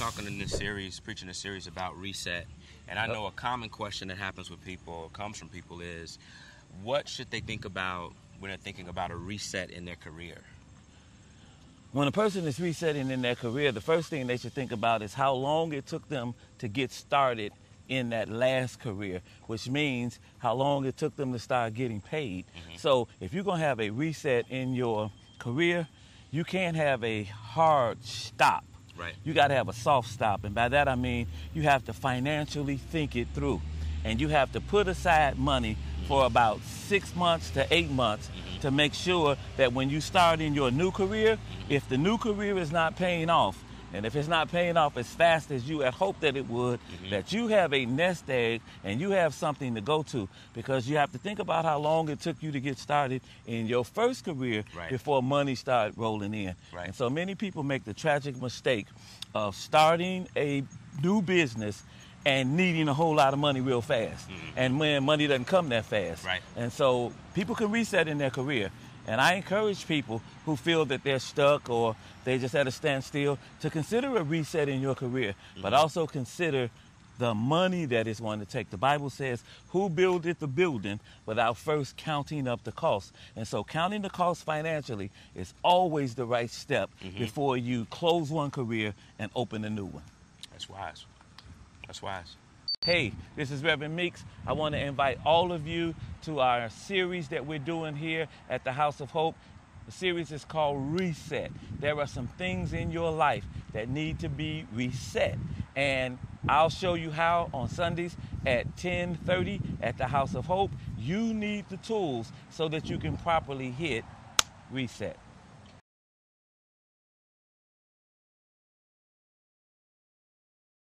talking in this series, preaching a series about reset, and I know a common question that happens with people, or comes from people, is what should they think about when they're thinking about a reset in their career? When a person is resetting in their career, the first thing they should think about is how long it took them to get started in that last career, which means how long it took them to start getting paid. Mm-hmm. So if you're going to have a reset in your career, you can't have a hard stop. Right. You got to have a soft stop. And by that I mean you have to financially think it through. And you have to put aside money for about six months to eight months mm-hmm. to make sure that when you start in your new career, mm-hmm. if the new career is not paying off, and if it's not paying off as fast as you had hoped that it would, mm-hmm. that you have a nest egg and you have something to go to because you have to think about how long it took you to get started in your first career right. before money started rolling in. Right. And so many people make the tragic mistake of starting a new business and needing a whole lot of money real fast. Mm-hmm. And when money doesn't come that fast. Right. And so people can reset in their career. And I encourage people who feel that they're stuck or they just at a standstill to consider a reset in your career, mm-hmm. but also consider the money that is going to take. The Bible says, Who buildeth the building without first counting up the cost? And so, counting the cost financially is always the right step mm-hmm. before you close one career and open a new one. That's wise. That's wise. Hey, this is Reverend Meeks. I want to invite all of you to our series that we're doing here at the House of Hope. The series is called Reset. There are some things in your life that need to be reset. And I'll show you how on Sundays at 10:30 at the House of Hope. You need the tools so that you can properly hit reset.